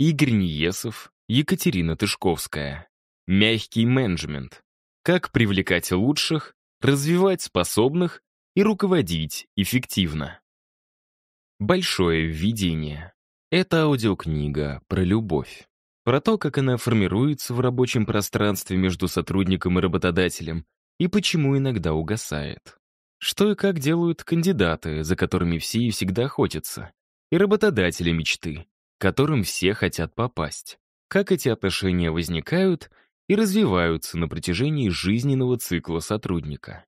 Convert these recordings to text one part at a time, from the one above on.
Игорь Ниесов, Екатерина Тышковская. Мягкий менеджмент. Как привлекать лучших, развивать способных и руководить эффективно. Большое введение. Это аудиокнига про любовь. Про то, как она формируется в рабочем пространстве между сотрудником и работодателем и почему иногда угасает. Что и как делают кандидаты, за которыми все и всегда охотятся, и работодатели мечты, которым все хотят попасть. Как эти отношения возникают и развиваются на протяжении жизненного цикла сотрудника.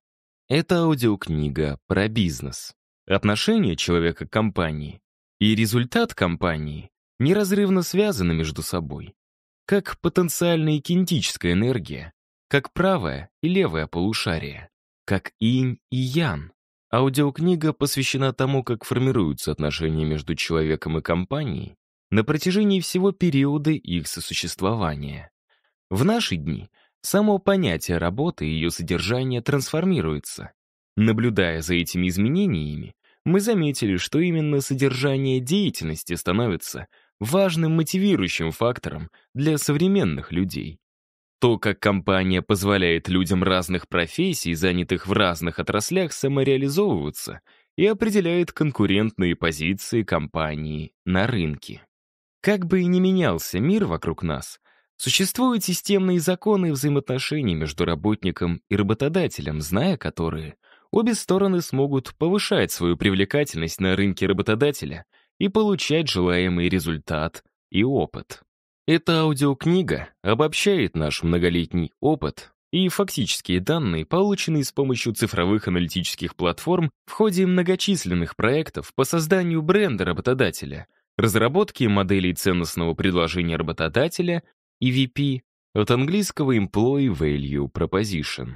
Это аудиокнига про бизнес. Отношения человека к компании и результат компании неразрывно связаны между собой. Как потенциальная кинетическая энергия, как правое и левое полушарие, как инь и ян. Аудиокнига посвящена тому, как формируются отношения между человеком и компанией на протяжении всего периода их сосуществования. В наши дни само понятие работы и ее содержание трансформируется. Наблюдая за этими изменениями, мы заметили, что именно содержание деятельности становится важным мотивирующим фактором для современных людей. То, как компания позволяет людям разных профессий, занятых в разных отраслях, самореализовываться и определяет конкурентные позиции компании на рынке. Как бы и ни менялся мир вокруг нас, существуют системные законы взаимоотношений между работником и работодателем, зная которые, обе стороны смогут повышать свою привлекательность на рынке работодателя и получать желаемый результат и опыт. Эта аудиокнига обобщает наш многолетний опыт и фактические данные, полученные с помощью цифровых аналитических платформ в ходе многочисленных проектов по созданию бренда работодателя — разработки моделей ценностного предложения работодателя EVP от английского Employee Value Proposition.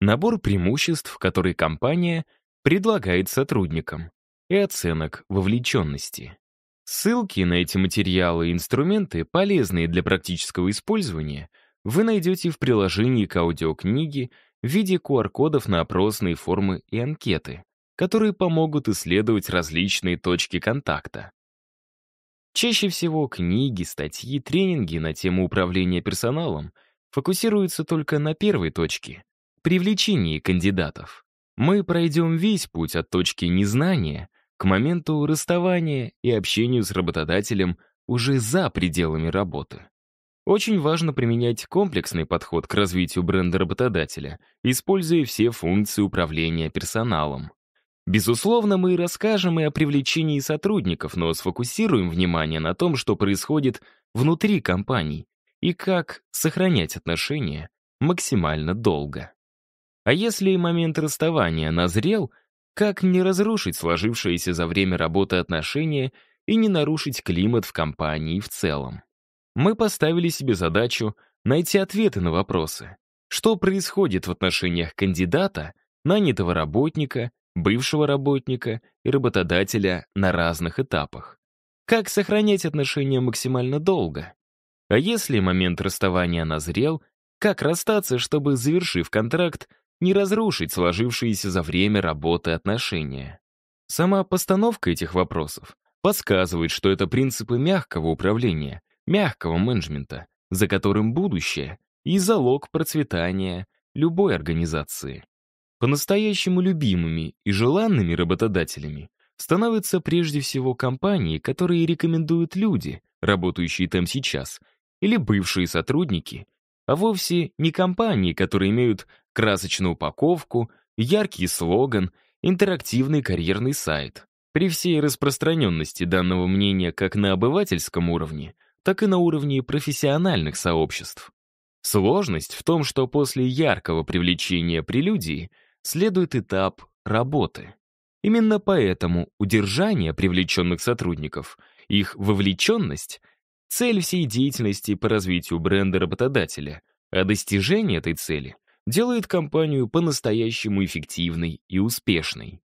Набор преимуществ, которые компания предлагает сотрудникам, и оценок вовлеченности. Ссылки на эти материалы и инструменты, полезные для практического использования, вы найдете в приложении к аудиокниге в виде QR-кодов на опросные формы и анкеты, которые помогут исследовать различные точки контакта. Чаще всего книги, статьи, тренинги на тему управления персоналом фокусируются только на первой точке — привлечении кандидатов. Мы пройдем весь путь от точки незнания к моменту расставания и общению с работодателем уже за пределами работы. Очень важно применять комплексный подход к развитию бренда работодателя, используя все функции управления персоналом. Безусловно, мы расскажем и о привлечении сотрудников, но сфокусируем внимание на том, что происходит внутри компаний и как сохранять отношения максимально долго. А если момент расставания назрел, как не разрушить сложившиеся за время работы отношения и не нарушить климат в компании в целом. Мы поставили себе задачу найти ответы на вопросы. Что происходит в отношениях кандидата, нанятого работника бывшего работника и работодателя на разных этапах. Как сохранять отношения максимально долго? А если момент расставания назрел, как расстаться, чтобы, завершив контракт, не разрушить сложившиеся за время работы отношения? Сама постановка этих вопросов подсказывает, что это принципы мягкого управления, мягкого менеджмента, за которым будущее и залог процветания любой организации. По-настоящему любимыми и желанными работодателями становятся прежде всего компании, которые рекомендуют люди, работающие там сейчас, или бывшие сотрудники, а вовсе не компании, которые имеют красочную упаковку, яркий слоган, интерактивный карьерный сайт. При всей распространенности данного мнения как на обывательском уровне, так и на уровне профессиональных сообществ. Сложность в том, что после яркого привлечения прелюдии следует этап работы. Именно поэтому удержание привлеченных сотрудников, их вовлеченность — цель всей деятельности по развитию бренда работодателя, а достижение этой цели делает компанию по-настоящему эффективной и успешной.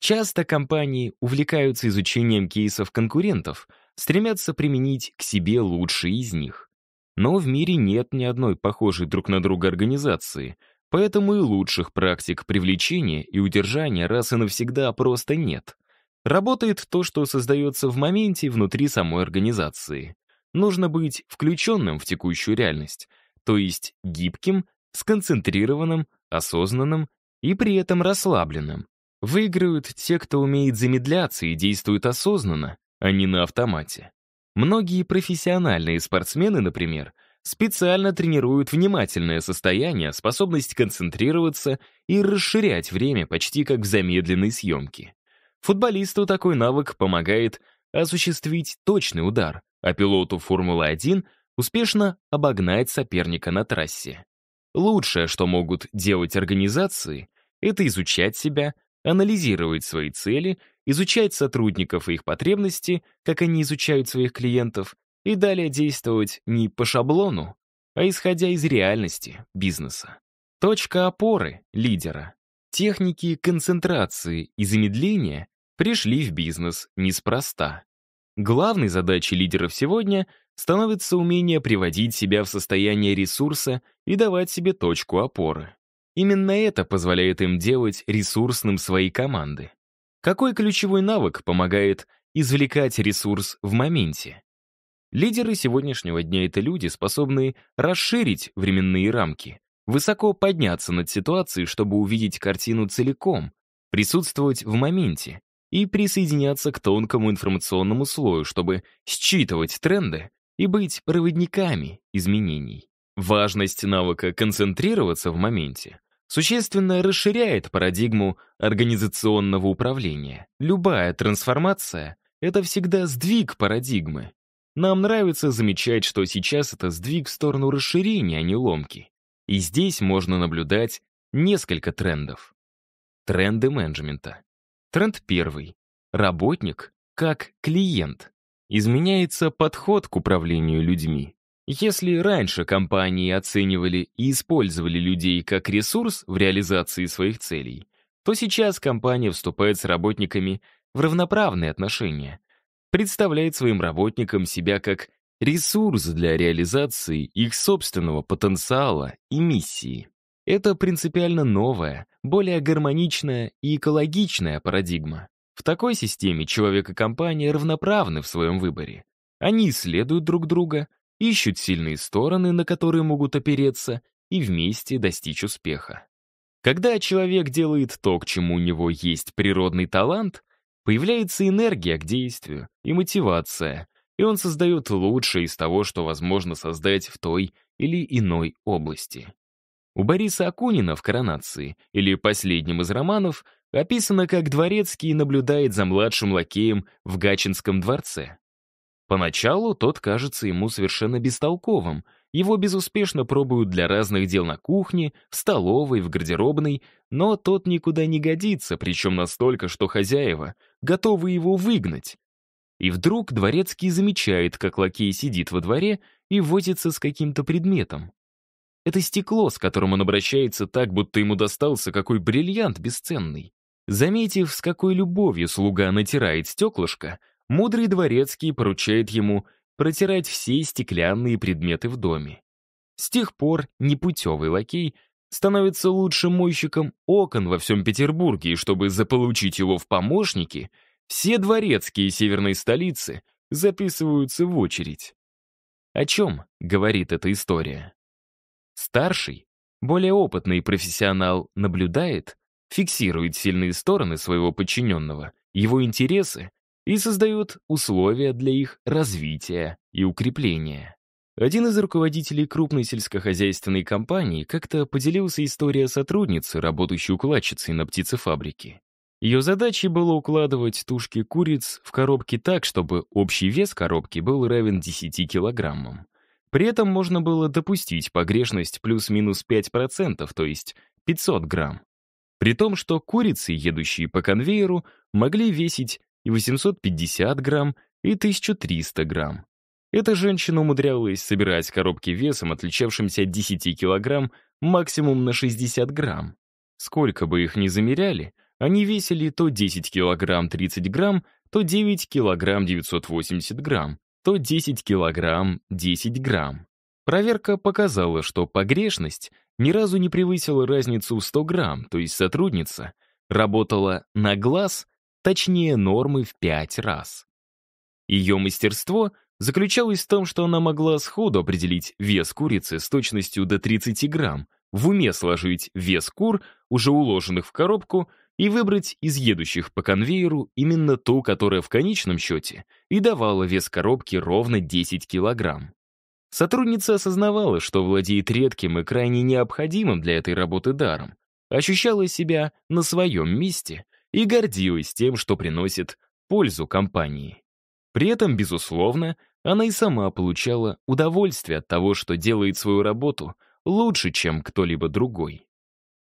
Часто компании увлекаются изучением кейсов конкурентов, стремятся применить к себе лучшие из них. Но в мире нет ни одной похожей друг на друга организации, Поэтому и лучших практик привлечения и удержания раз и навсегда просто нет. Работает то, что создается в моменте внутри самой организации. нужно быть включенным в текущую реальность, то есть гибким, сконцентрированным, осознанным и при этом расслабленным. Выиграют те, кто умеет замедляться и действует осознанно, а не на автомате. Многие профессиональные спортсмены, например, специально тренируют внимательное состояние, способность концентрироваться и расширять время почти как в замедленной съемке. Футболисту такой навык помогает осуществить точный удар, а пилоту Формулы-1 успешно обогнать соперника на трассе. Лучшее, что могут делать организации, это изучать себя, анализировать свои цели, изучать сотрудников и их потребности, как они изучают своих клиентов, и далее действовать не по шаблону, а исходя из реальности бизнеса. Точка опоры лидера. Техники концентрации и замедления пришли в бизнес неспроста. Главной задачей лидеров сегодня становится умение приводить себя в состояние ресурса и давать себе точку опоры. Именно это позволяет им делать ресурсным свои команды. Какой ключевой навык помогает извлекать ресурс в моменте? Лидеры сегодняшнего дня — это люди, способные расширить временные рамки, высоко подняться над ситуацией, чтобы увидеть картину целиком, присутствовать в моменте и присоединяться к тонкому информационному слою, чтобы считывать тренды и быть проводниками изменений. Важность навыка концентрироваться в моменте существенно расширяет парадигму организационного управления. Любая трансформация — это всегда сдвиг парадигмы. Нам нравится замечать, что сейчас это сдвиг в сторону расширения, а не ломки. И здесь можно наблюдать несколько трендов. Тренды менеджмента. Тренд первый. Работник как клиент. Изменяется подход к управлению людьми. Если раньше компании оценивали и использовали людей как ресурс в реализации своих целей, то сейчас компания вступает с работниками в равноправные отношения, представляет своим работникам себя как ресурс для реализации их собственного потенциала и миссии. Это принципиально новая, более гармоничная и экологичная парадигма. В такой системе человек и компания равноправны в своем выборе. Они исследуют друг друга, ищут сильные стороны, на которые могут опереться, и вместе достичь успеха. Когда человек делает то, к чему у него есть природный талант, появляется энергия к действию и мотивация, и он создает лучшее из того, что возможно создать в той или иной области. У Бориса Акунина в «Коронации» или последнем из романов описано, как Дворецкий наблюдает за младшим лакеем в Гачинском дворце. Поначалу тот кажется ему совершенно бестолковым. Его безуспешно пробуют для разных дел на кухне, в столовой, в гардеробной, но тот никуда не годится, причем настолько, что хозяева готовы его выгнать. И вдруг дворецкий замечает, как лакей сидит во дворе и возится с каким-то предметом. Это стекло, с которым он обращается так, будто ему достался какой бриллиант бесценный. Заметив, с какой любовью слуга натирает стеклышко, Мудрый дворецкий поручает ему протирать все стеклянные предметы в доме. С тех пор непутевый лакей становится лучшим мойщиком окон во всем Петербурге, и чтобы заполучить его в помощники, все дворецкие северной столицы записываются в очередь. О чем говорит эта история? Старший, более опытный профессионал наблюдает, фиксирует сильные стороны своего подчиненного, его интересы и создают условия для их развития и укрепления. Один из руководителей крупной сельскохозяйственной компании как-то поделился историей сотрудницы, работающей укладчицей на птицефабрике. Ее задачей было укладывать тушки куриц в коробки так, чтобы общий вес коробки был равен 10 килограммам. При этом можно было допустить погрешность плюс-минус 5%, то есть 500 грамм. При том, что курицы, едущие по конвейеру, могли весить и 850 грамм, и 1300 грамм. Эта женщина умудрялась собирать коробки весом, отличавшимся от 10 килограмм, максимум на 60 грамм. Сколько бы их ни замеряли, они весили то 10 килограмм 30 грамм, то 9 килограмм 980 грамм, то 10 килограмм 10 грамм. Проверка показала, что погрешность ни разу не превысила разницу в 100 грамм, то есть сотрудница работала на глаз точнее нормы в пять раз. Ее мастерство заключалась в том, что она могла сходу определить вес курицы с точностью до 30 грамм, в уме сложить вес кур, уже уложенных в коробку, и выбрать из едущих по конвейеру именно ту, которая в конечном счете и давала вес коробки ровно 10 килограмм. Сотрудница осознавала, что владеет редким и крайне необходимым для этой работы даром, ощущала себя на своем месте и гордилась тем, что приносит пользу компании. При этом, безусловно, она и сама получала удовольствие от того, что делает свою работу лучше, чем кто-либо другой.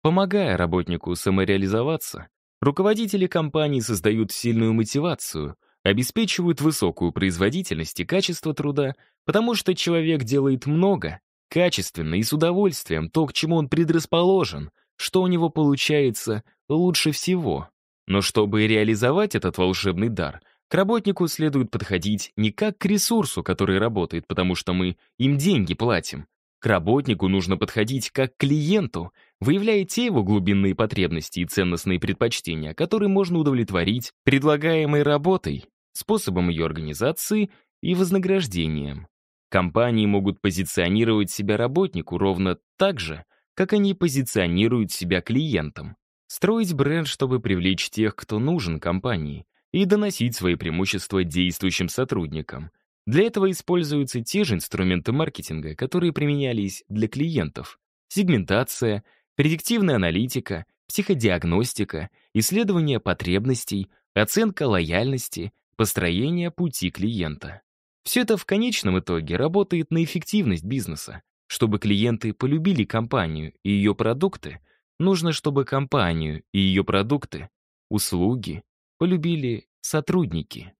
Помогая работнику самореализоваться, руководители компании создают сильную мотивацию, обеспечивают высокую производительность и качество труда, потому что человек делает много, качественно и с удовольствием то, к чему он предрасположен, что у него получается лучше всего. Но чтобы реализовать этот волшебный дар, к работнику следует подходить не как к ресурсу, который работает, потому что мы им деньги платим. К работнику нужно подходить как к клиенту, выявляя те его глубинные потребности и ценностные предпочтения, которые можно удовлетворить предлагаемой работой, способом ее организации и вознаграждением. Компании могут позиционировать себя работнику ровно так же, как они позиционируют себя клиентам. Строить бренд, чтобы привлечь тех, кто нужен компании, и доносить свои преимущества действующим сотрудникам. Для этого используются те же инструменты маркетинга, которые применялись для клиентов. Сегментация, предиктивная аналитика, психодиагностика, исследование потребностей, оценка лояльности, построение пути клиента. Все это в конечном итоге работает на эффективность бизнеса. Чтобы клиенты полюбили компанию и ее продукты — Нужно, чтобы компанию и ее продукты, услуги полюбили сотрудники.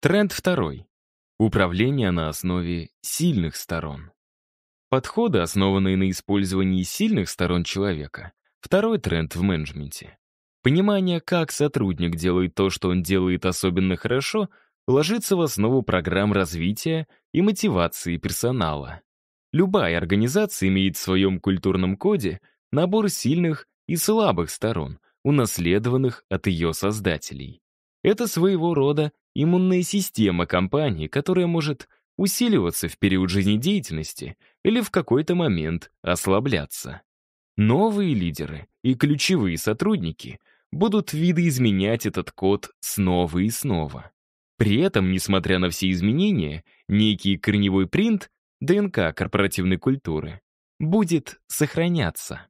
Тренд второй. Управление на основе сильных сторон. Подходы, основанные на использовании сильных сторон человека. Второй тренд в менеджменте. Понимание, как сотрудник делает то, что он делает особенно хорошо, ложится в основу программ развития и мотивации персонала. Любая организация имеет в своем культурном коде набор сильных и слабых сторон, унаследованных от ее создателей. Это своего рода иммунная система компании, которая может усиливаться в период жизнедеятельности или в какой-то момент ослабляться. Новые лидеры и ключевые сотрудники будут видоизменять этот код снова и снова. При этом, несмотря на все изменения, некий корневой принт ДНК корпоративной культуры будет сохраняться.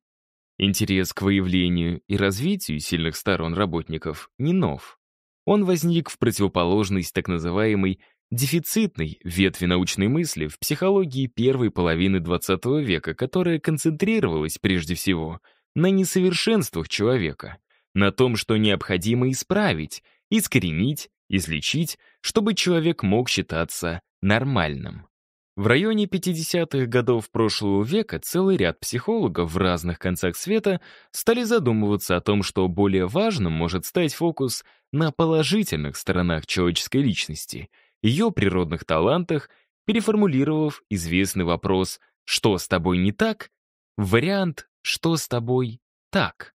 Интерес к выявлению и развитию сильных сторон работников не нов. Он возник в противоположность так называемой дефицитной ветви научной мысли в психологии первой половины XX века, которая концентрировалась прежде всего на несовершенствах человека, на том, что необходимо исправить, искоренить, излечить, чтобы человек мог считаться нормальным. В районе 50-х годов прошлого века целый ряд психологов в разных концах света стали задумываться о том, что более важным может стать фокус на положительных сторонах человеческой личности, ее природных талантах, переформулировав известный вопрос «что с тобой не так?» в вариант «что с тобой так?».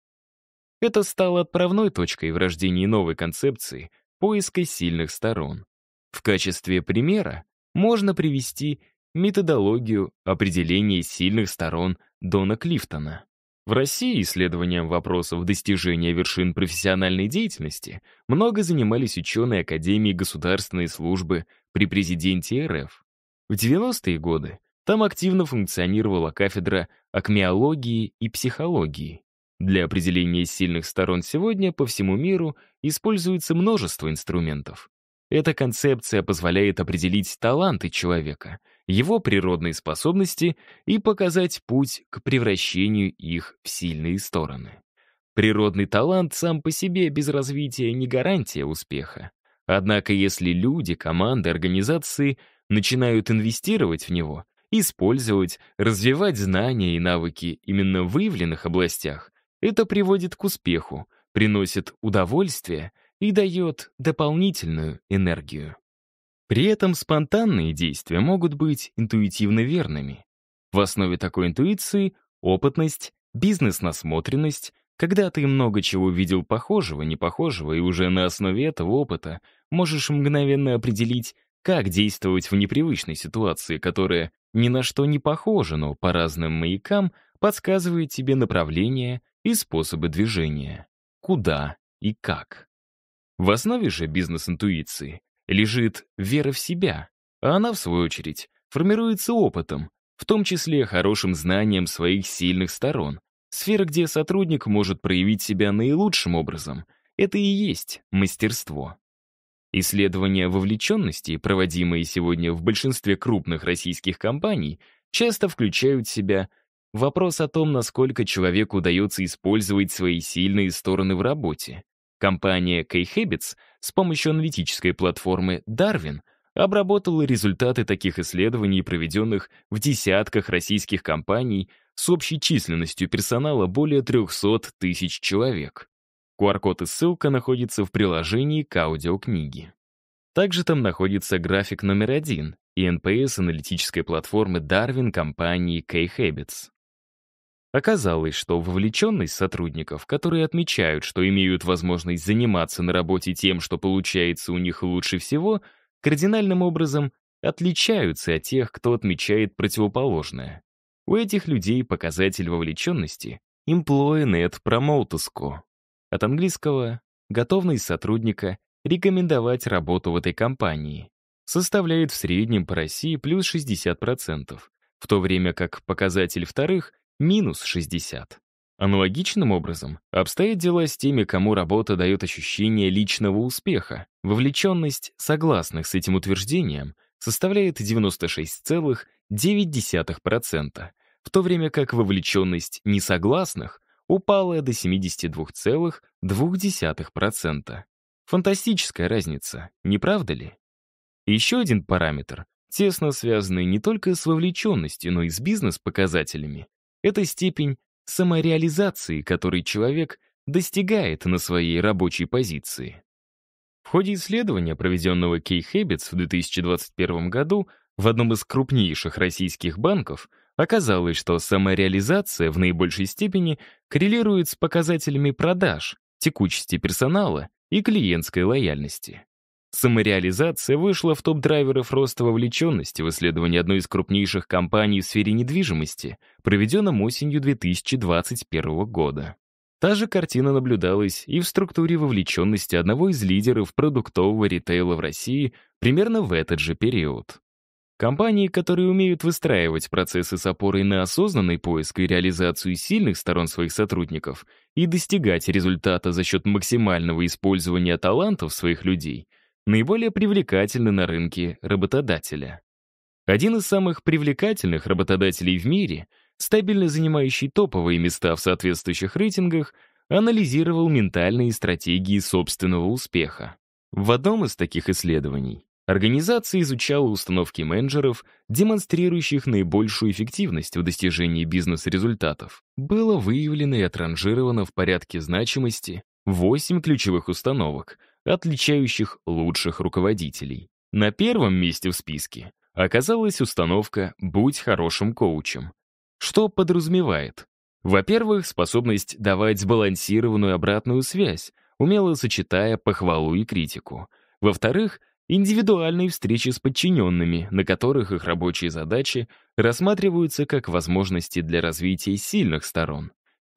Это стало отправной точкой в рождении новой концепции поиска сильных сторон. В качестве примера можно привести методологию определения сильных сторон Дона Клифтона. В России исследованием вопросов достижения вершин профессиональной деятельности много занимались ученые Академии государственной службы при президенте РФ. В 90-е годы там активно функционировала кафедра акмеологии и психологии. Для определения сильных сторон сегодня по всему миру используется множество инструментов. Эта концепция позволяет определить таланты человека, его природные способности и показать путь к превращению их в сильные стороны. Природный талант сам по себе без развития не гарантия успеха. Однако если люди, команды, организации начинают инвестировать в него, использовать, развивать знания и навыки именно в выявленных областях, это приводит к успеху, приносит удовольствие — и дает дополнительную энергию. При этом спонтанные действия могут быть интуитивно верными. В основе такой интуиции — опытность, бизнес-насмотренность, когда ты много чего видел похожего, непохожего, и уже на основе этого опыта можешь мгновенно определить, как действовать в непривычной ситуации, которая ни на что не похожа, но по разным маякам подсказывает тебе направление и способы движения. Куда и как. В основе же бизнес-интуиции лежит вера в себя, а она, в свою очередь, формируется опытом, в том числе хорошим знанием своих сильных сторон. Сфера, где сотрудник может проявить себя наилучшим образом, это и есть мастерство. Исследования вовлеченности, проводимые сегодня в большинстве крупных российских компаний, часто включают в себя вопрос о том, насколько человеку удается использовать свои сильные стороны в работе. Компания K-Habits с помощью аналитической платформы Darwin обработала результаты таких исследований, проведенных в десятках российских компаний с общей численностью персонала более 300 тысяч человек. QR-код и ссылка находятся в приложении к аудиокниге. Также там находится график номер один и NPS аналитической платформы Darwin компании K-Habits. Оказалось, что вовлеченность сотрудников, которые отмечают, что имеют возможность заниматься на работе тем, что получается у них лучше всего, кардинальным образом отличаются от тех, кто отмечает противоположное. У этих людей показатель вовлеченности — Employee Net Promoter Score. От английского «готовность сотрудника рекомендовать работу в этой компании». Составляет в среднем по России плюс 60%, в то время как показатель вторых — минус 60%. Аналогичным образом обстоят дела с теми, кому работа дает ощущение личного успеха. Вовлеченность согласных с этим утверждением составляет 96,9%, в то время как вовлеченность несогласных упала до 72,2%. Фантастическая разница, не правда ли? еще один параметр, тесно связанный не только с вовлеченностью, но и с бизнес-показателями, это степень самореализации, которой человек достигает на своей рабочей позиции. В ходе исследования, проведенного Key Habits в 2021 году в одном из крупнейших российских банков, Оказалось, что самореализация в наибольшей степени коррелирует с показателями продаж, текучести персонала и клиентской лояльности. Самореализация вышла в топ драйверов роста вовлеченности в исследовании одной из крупнейших компаний в сфере недвижимости, проведенном осенью 2021 года. Та же картина наблюдалась и в структуре вовлеченности одного из лидеров продуктового ритейла в России примерно в этот же период. Компании, которые умеют выстраивать процессы с опорой на осознанный поиск и реализацию сильных сторон своих сотрудников и достигать результата за счет максимального использования талантов своих людей, наиболее привлекательны на рынке работодателя. Один из самых привлекательных работодателей в мире, стабильно занимающий топовые места в соответствующих рейтингах, анализировал ментальные стратегии собственного успеха. В одном из таких исследований Организация изучала установки менеджеров, демонстрирующих наибольшую эффективность в достижении бизнес-результатов. Было выявлено и отранжировано в порядке значимости 8 ключевых установок, отличающих лучших руководителей. На первом месте в списке оказалась установка «Будь хорошим коучем». Что подразумевает? Во-первых, способность давать сбалансированную обратную связь, умело сочетая похвалу и критику. Во-вторых, Индивидуальные встречи с подчиненными, на которых их рабочие задачи рассматриваются как возможности для развития сильных сторон.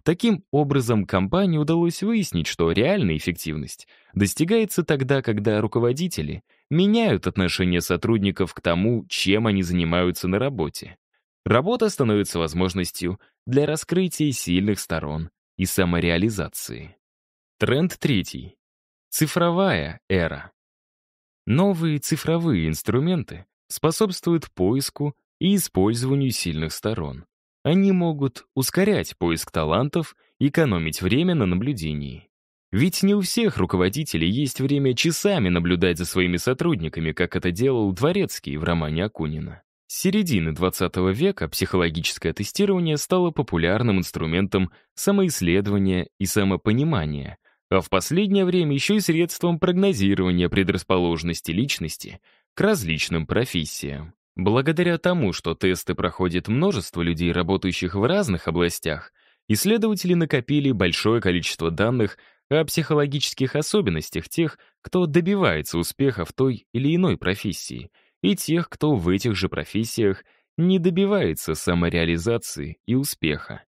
Таким образом, компании удалось выяснить, что реальная эффективность достигается тогда, когда руководители меняют отношение сотрудников к тому, чем они занимаются на работе. Работа становится возможностью для раскрытия сильных сторон и самореализации. Тренд третий. Цифровая эра. Новые цифровые инструменты способствуют поиску и использованию сильных сторон. Они могут ускорять поиск талантов, экономить время на наблюдении. Ведь не у всех руководителей есть время часами наблюдать за своими сотрудниками, как это делал Дворецкий в романе Акунина. С середины 20 века психологическое тестирование стало популярным инструментом самоисследования и самопонимания, а в последнее время еще и средством прогнозирования предрасположенности личности к различным профессиям. Благодаря тому, что тесты проходит множество людей, работающих в разных областях, исследователи накопили большое количество данных о психологических особенностях тех, кто добивается успеха в той или иной профессии, и тех, кто в этих же профессиях не добивается самореализации и успеха.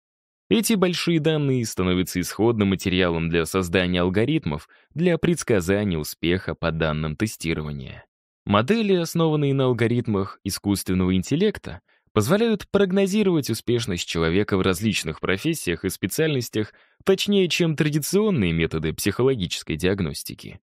Эти большие данные становятся исходным материалом для создания алгоритмов для предсказания успеха по данным тестирования. Модели, основанные на алгоритмах искусственного интеллекта, позволяют прогнозировать успешность человека в различных профессиях и специальностях точнее, чем традиционные методы психологической диагностики.